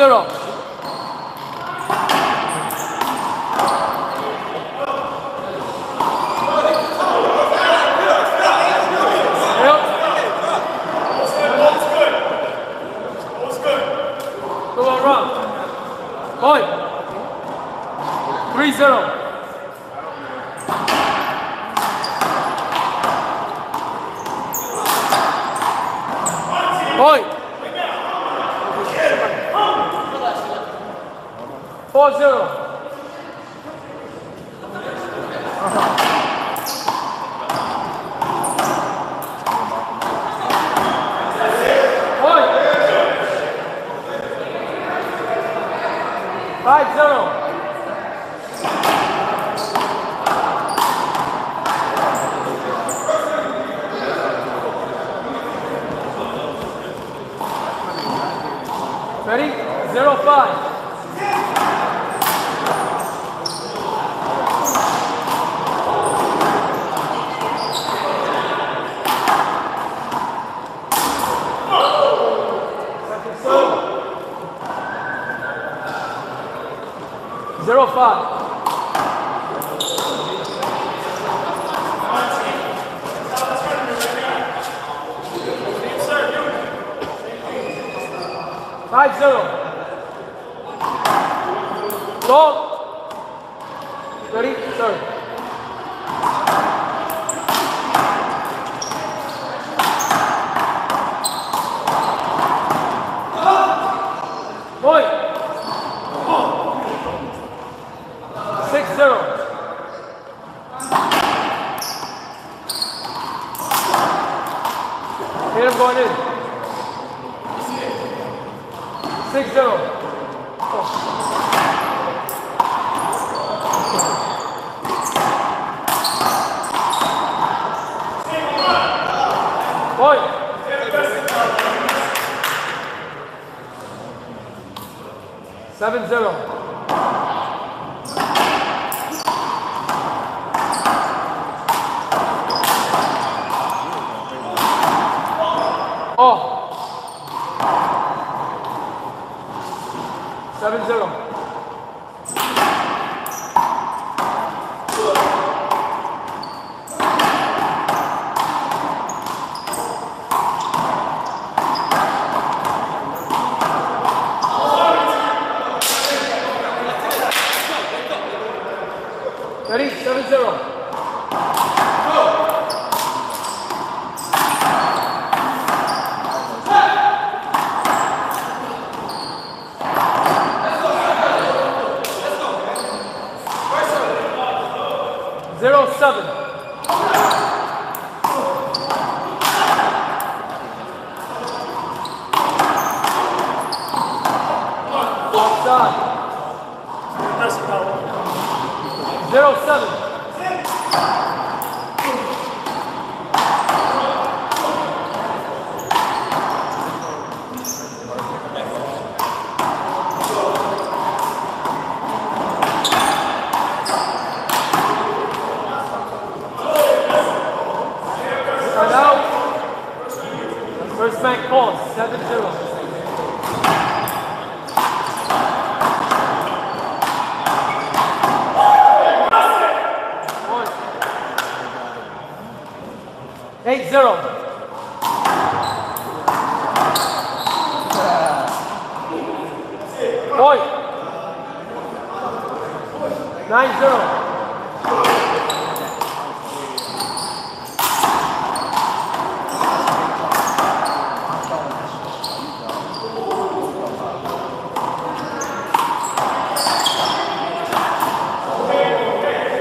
Ready, 2-0. Yep. Ready?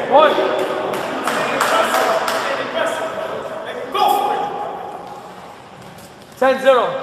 One. 10-0.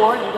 Small.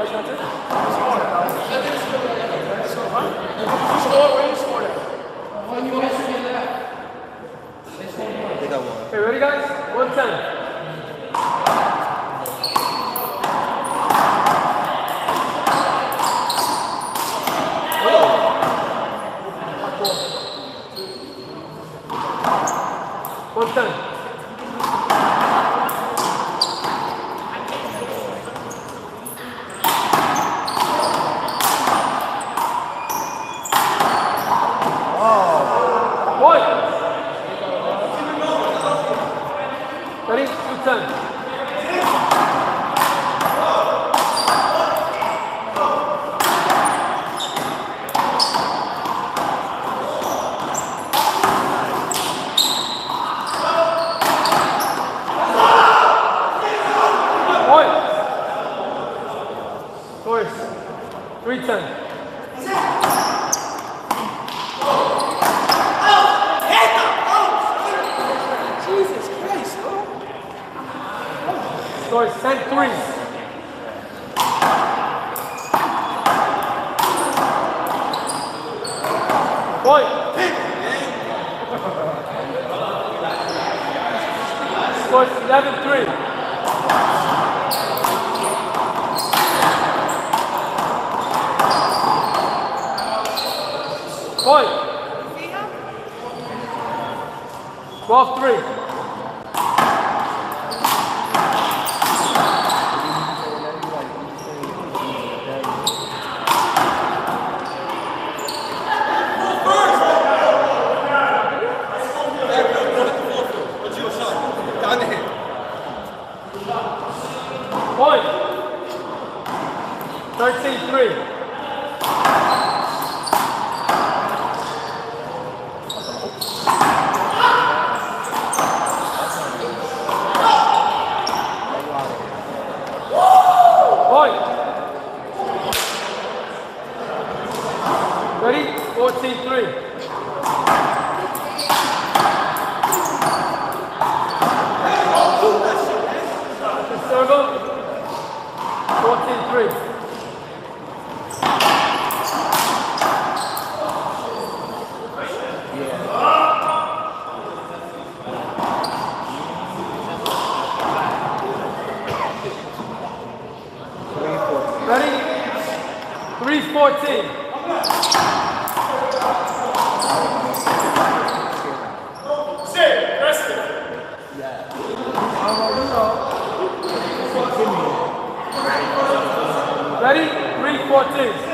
score 11-3. Boy. 12-3. Forte.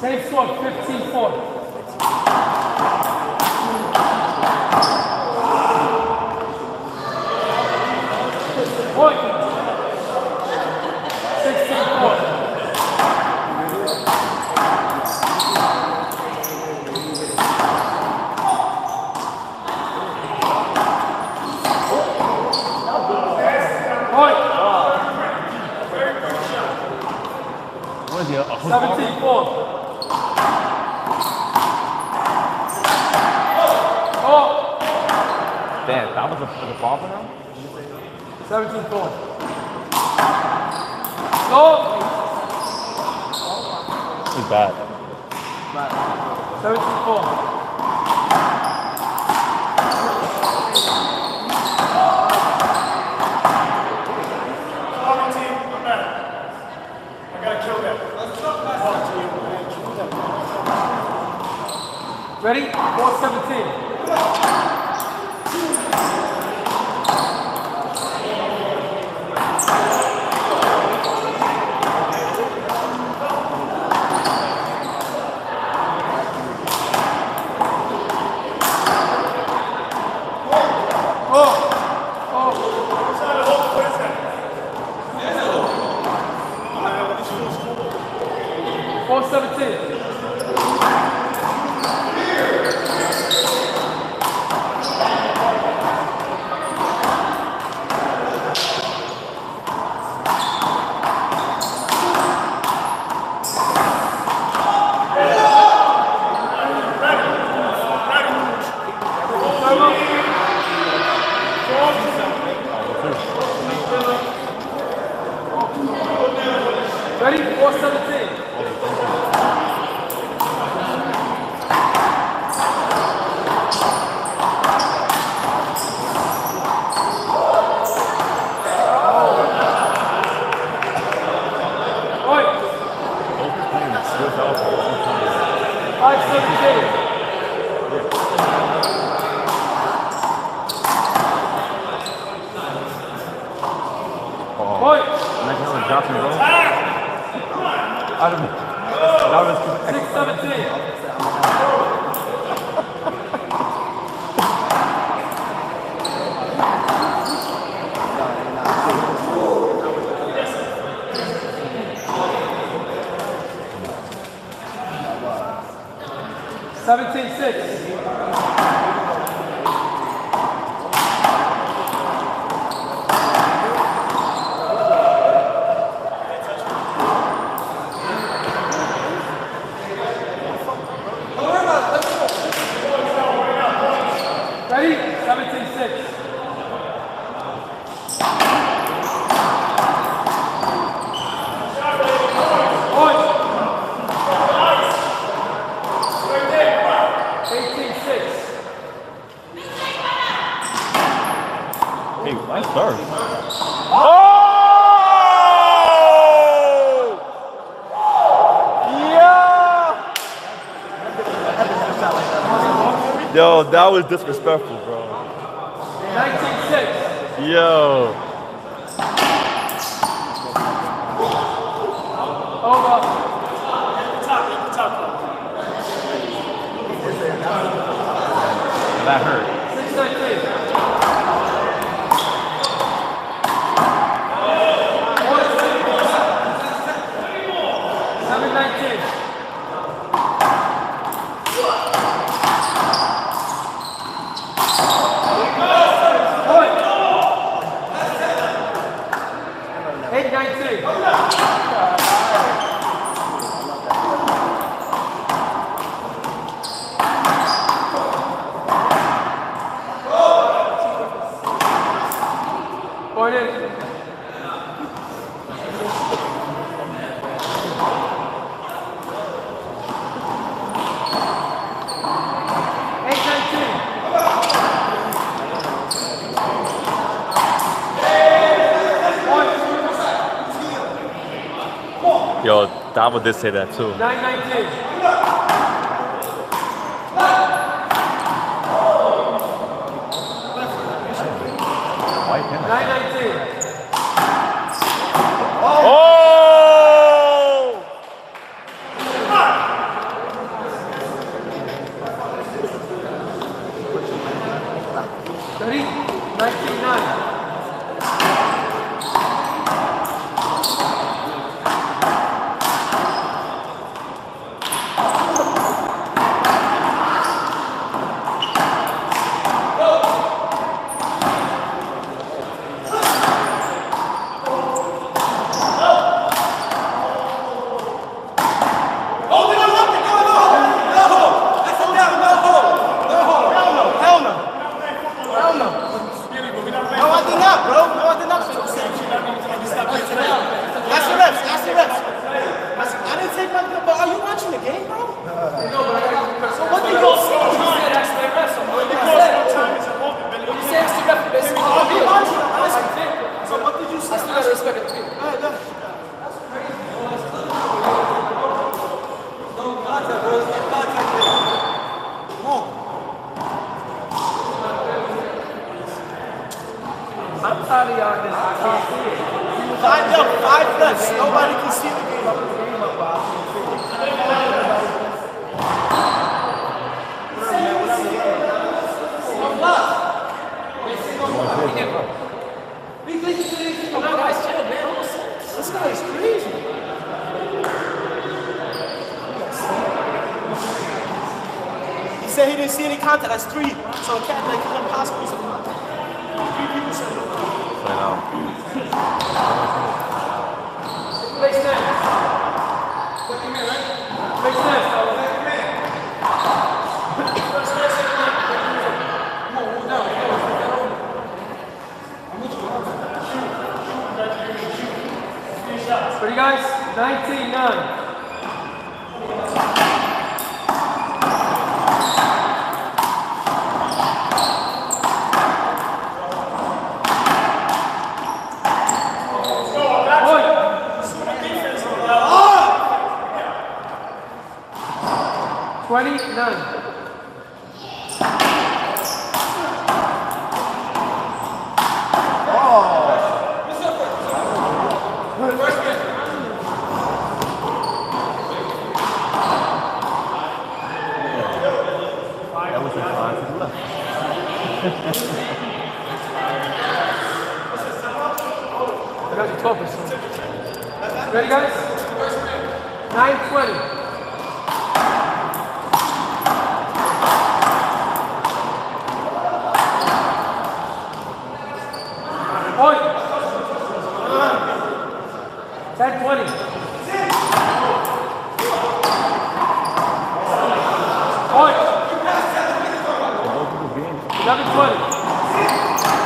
Same foot, 15 foot. Seventeen. As a, as a father now? 17 4. Go! He's bad. Bad. 17 4. Ready? 417. That was disrespectful, bro. Nineteen six. Yo. Over. Top, at the top. That hurt. Six nineteen. Seven nineteen. Point. Eight nineteen. Point in. Eight nineteen. Yo, Dabo did say that too. Nine nineteen. Nine nineteen. Oh! Ready? Nineteen nine. No, I did not, bro. No, I did not. That's the reps. That's the reps. That's- I didn't take my but are you watching the game, bro? So what did you see? Are you watching? So what did you see? All right, go. I'm tired of y'all this. I can't see it. Five up, five reps. Nobody can see the game. Up the game up, Bob. This guy is crazy. He said he didn't see any contact. That's three. So it can't like it's impossible. to- Three people said no. I know. Makes sense. Makes sense. Ready guys? 19 9. Twenty Olha.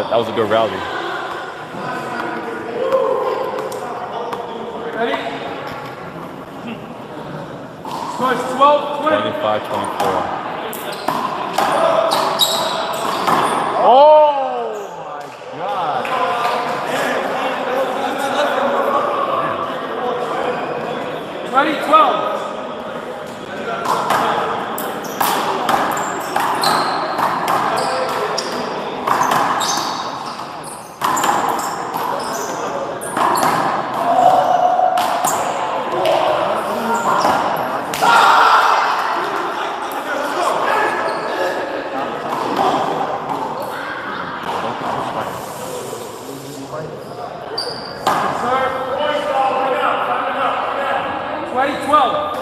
That, that was a good rally. Ready? Score 12 20. 25 24. Oh my god. Ready? 12. Serve. 20 12.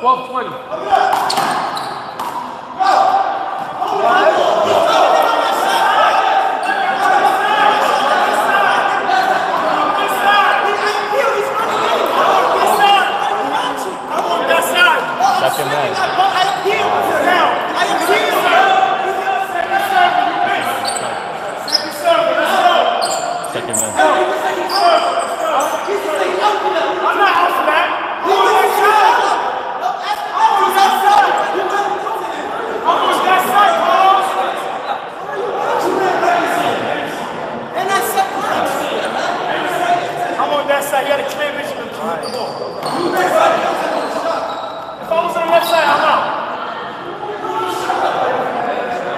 Twelve twenty. Second man. Second man. I'm not out for that. I'm on that side, Carlos. I'm on that side. You got a clear vision of the ball. If I was on the left side, I'm out.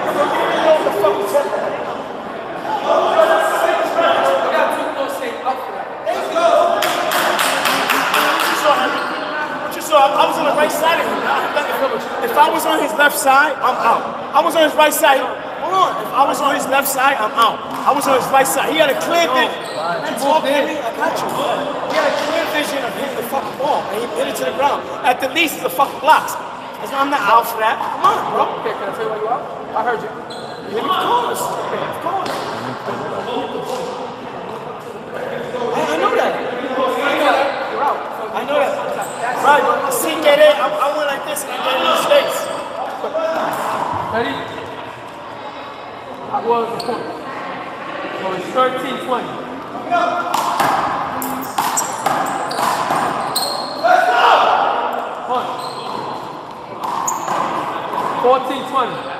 I'm gonna give you all the fucking tempo. What you saw, Henry? What you saw? I was on the right side of him. I have nothing to feel with you. If I was on his left side, I'm out. I was on his right side. Hold on. If I was on his left side, I'm out. I was on his right side. He had a clear oh, vision. You talk, Henry? I got you. He had a clear vision of hitting the fucking ball, and he hit it to the ground. At the least, the fucking blocks. That's why I'm not out for that. Come on, bro. Okay, can I tell you why you out? I heard you. Of course. Of course. I, I know that. I know that. You're out. I know that. Right, see, get it. I, I went like this and I made mistakes. Ready? I was the point. So it's 13, 20. One. 14, 20.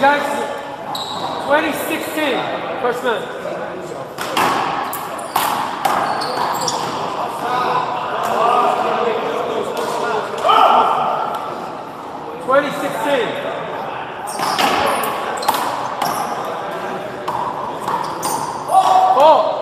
Guys? 2016, first man. Twenty sixteen. Oh.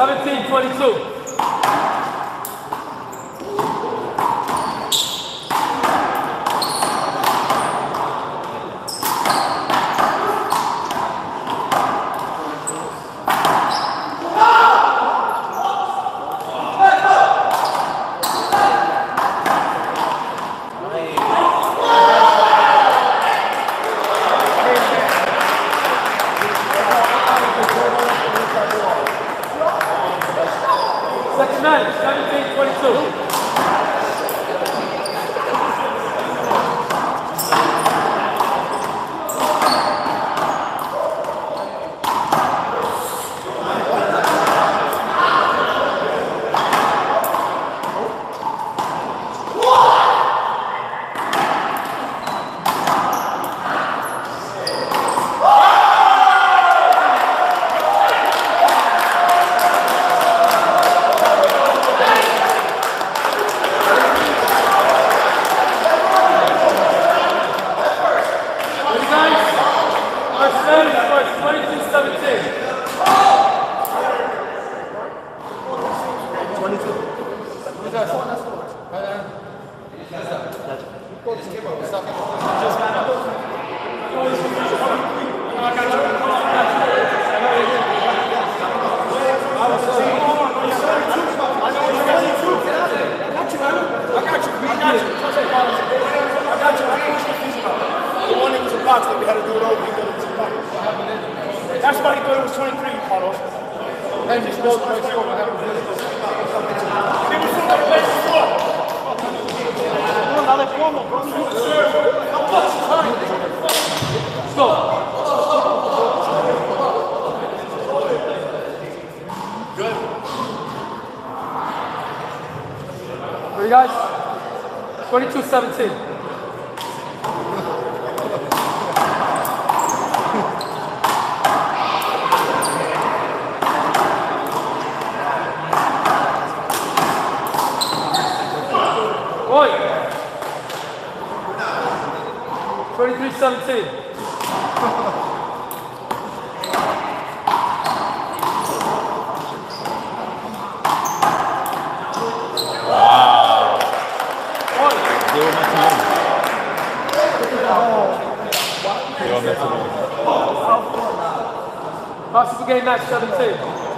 17, 22. A box that we had to do it over. He thought it was a box. That's why he thought it was 23, Carlos. And just goes right through. It was from the place before. Dale como, bro. Ready, guys? 22-17. 23-17. Oi! Det var Martin. Det var Martin. Game match 17.